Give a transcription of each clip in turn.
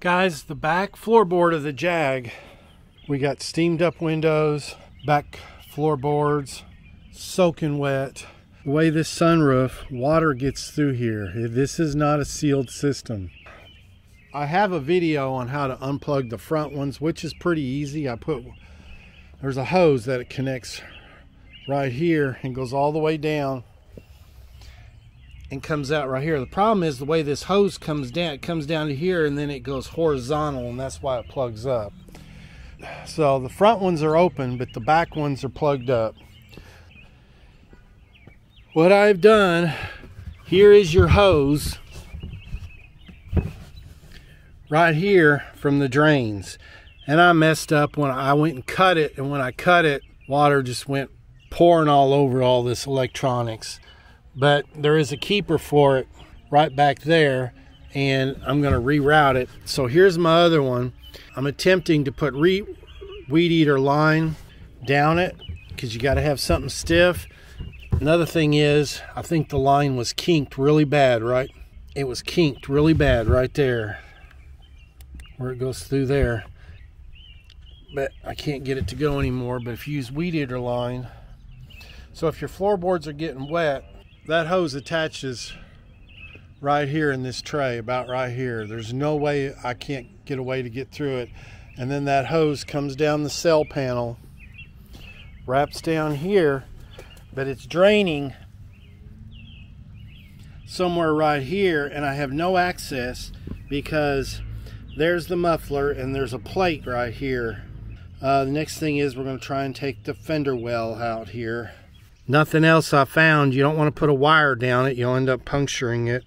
Guys, the back floorboard of the Jag, we got steamed up windows, back floorboards, soaking wet. The way this sunroof, water gets through here. Eh, this is not a sealed system. I have a video on how to unplug the front ones, which is pretty easy. I put, there's a hose that it connects right here and goes all the way down and comes out right here. The problem is the way this hose comes down, it comes down to here and then it goes horizontal and that's why it plugs up. So the front ones are open, but the back ones are plugged up. What I've done, here is your hose right here from the drains. And I messed up when I went and cut it. And when I cut it, water just went pouring all over all this electronics but there is a keeper for it right back there and I'm going to reroute it. So here's my other one. I'm attempting to put re weed eater line down it because you got to have something stiff. Another thing is I think the line was kinked really bad, right? It was kinked really bad right there where it goes through there. But I can't get it to go anymore. But if you use weed eater line, so if your floorboards are getting wet, that hose attaches right here in this tray, about right here. There's no way I can't get a way to get through it. And then that hose comes down the cell panel, wraps down here, but it's draining somewhere right here and I have no access because there's the muffler and there's a plate right here. Uh, the next thing is we're going to try and take the fender well out here nothing else I found. You don't want to put a wire down it you'll end up puncturing it.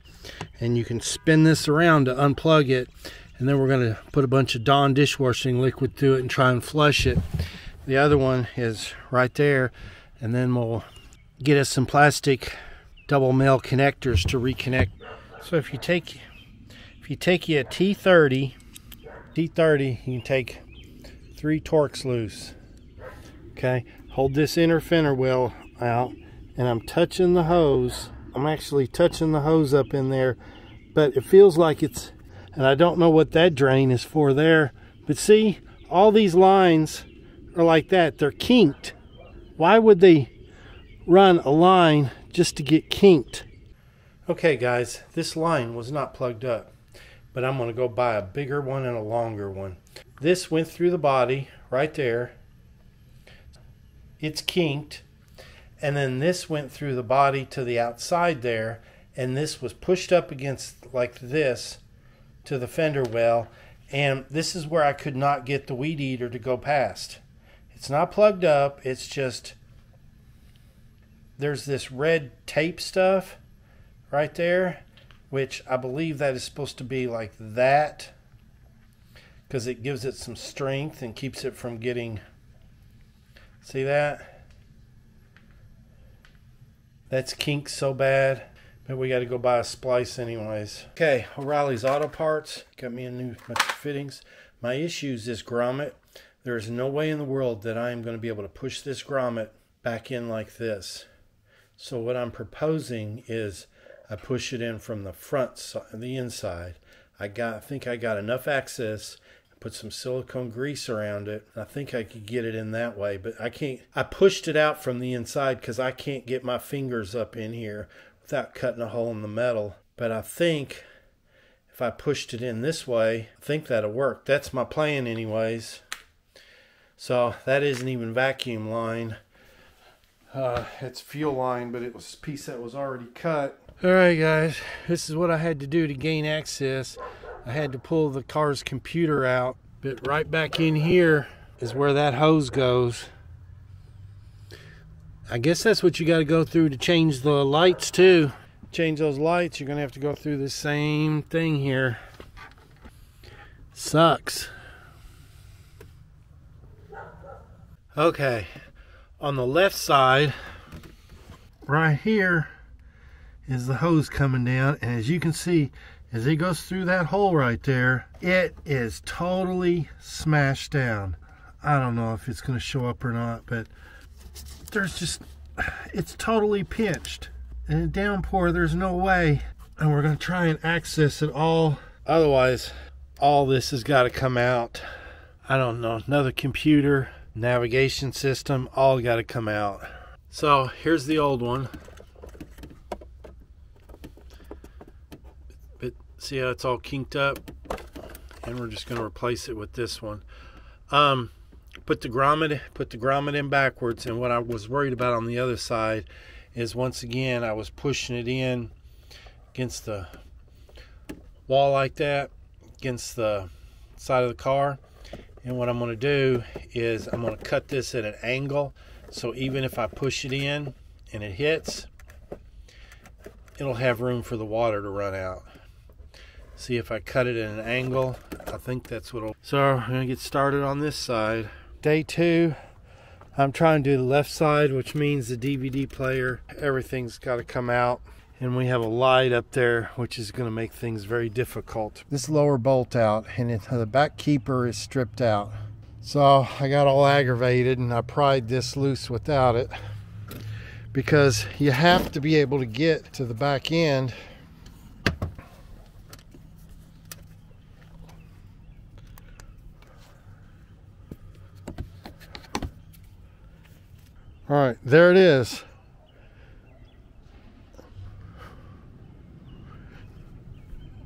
And you can spin this around to unplug it and then we're going to put a bunch of Dawn dishwashing liquid through it and try and flush it. The other one is right there and then we'll get us some plastic double male connectors to reconnect. So if you take if you take you a T30 T30 you can take three Torx loose okay? Hold this inner fender well out and I'm touching the hose. I'm actually touching the hose up in there, but it feels like it's, and I don't know what that drain is for there, but see, all these lines are like that. They're kinked. Why would they run a line just to get kinked? Okay guys, this line was not plugged up, but I'm gonna go buy a bigger one and a longer one. This went through the body right there. It's kinked and then this went through the body to the outside there and this was pushed up against like this to the fender well and this is where I could not get the weed eater to go past. It's not plugged up it's just there's this red tape stuff right there which I believe that is supposed to be like that because it gives it some strength and keeps it from getting see that that's kinked so bad. But we got to go buy a splice anyways. Okay, O'Reilly's Auto Parts. Got me a new fittings. My issue is this grommet. There is no way in the world that I am going to be able to push this grommet back in like this. So what I'm proposing is I push it in from the front side, the inside. I got, I think I got enough access put some silicone grease around it. I think I could get it in that way, but I can't. I pushed it out from the inside because I can't get my fingers up in here without cutting a hole in the metal. But I think if I pushed it in this way, I think that'll work. That's my plan anyways. So that isn't even vacuum line. Uh, it's fuel line, but it was a piece that was already cut. All right, guys, this is what I had to do to gain access. I had to pull the car's computer out, but right back in here is where that hose goes. I guess that's what you got to go through to change the lights too. Change those lights, you're going to have to go through the same thing here. Sucks. Okay, on the left side, right here, is the hose coming down. And as you can see, as it goes through that hole right there, it is totally smashed down. I don't know if it's going to show up or not, but there's just, it's totally pinched. And downpour, there's no way. And we're going to try and access it all. Otherwise, all this has got to come out. I don't know, another computer, navigation system, all got to come out. So here's the old one. But see how it's all kinked up? And we're just going to replace it with this one. Um, put the grommet put the grommet in backwards and what I was worried about on the other side is once again I was pushing it in against the wall like that against the side of the car and what I'm going to do is I'm going to cut this at an angle so even if I push it in and it hits it'll have room for the water to run out see if I cut it at an angle. I think that's what'll so I'm to get started on this side. Day two I'm trying to do the left side which means the DVD player everything's got to come out. And we have a light up there which is to make things very difficult. This lower bolt out and it, the back keeper is stripped out. So I got all aggravated and I pried this loose without it. Because you have to be able to get to the back end All right, there it is.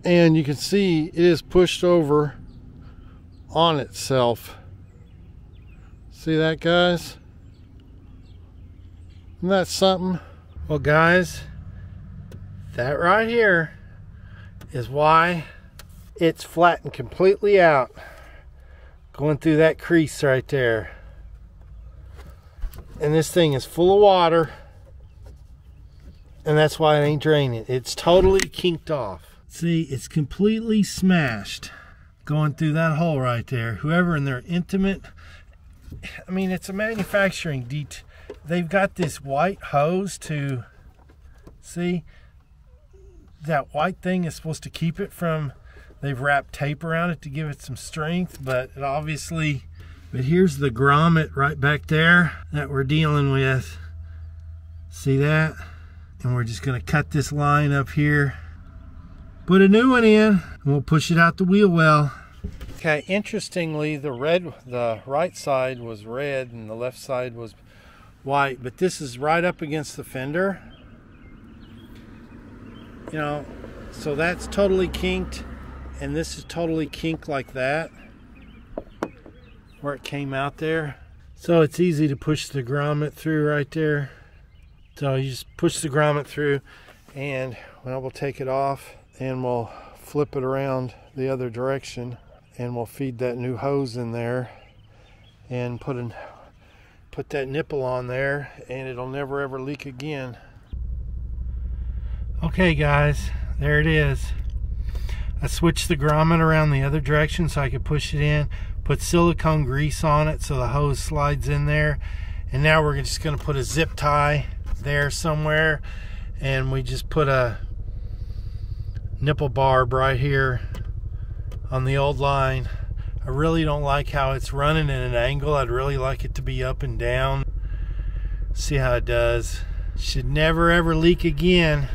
And you can see it is pushed over on itself. See that, guys? Isn't that something? Well, guys, that right here is why it's flattened completely out. Going through that crease right there and this thing is full of water. And that's why it ain't draining. It's totally kinked off. See it's completely smashed going through that hole right there. Whoever in their intimate I mean it's a manufacturing det they've got this white hose to see that white thing is supposed to keep it from they've wrapped tape around it to give it some strength but it obviously but here's the grommet right back there that we're dealing with. See that? And we're just gonna cut this line up here. Put a new one in, and we'll push it out the wheel well. Okay, interestingly, the red, the right side was red and the left side was white, but this is right up against the fender. You know, so that's totally kinked, and this is totally kinked like that where it came out there. So it's easy to push the grommet through right there. So you just push the grommet through and well, we'll take it off and we'll flip it around the other direction and we'll feed that new hose in there and put an put that nipple on there and it'll never ever leak again. Okay guys, there it is. I switched the grommet around the other direction so I could push it in put silicone grease on it so the hose slides in there. And now we're just going to put a zip tie there somewhere. And we just put a nipple barb right here on the old line. I really don't like how it's running in an angle. I'd really like it to be up and down. See how it does. Should never ever leak again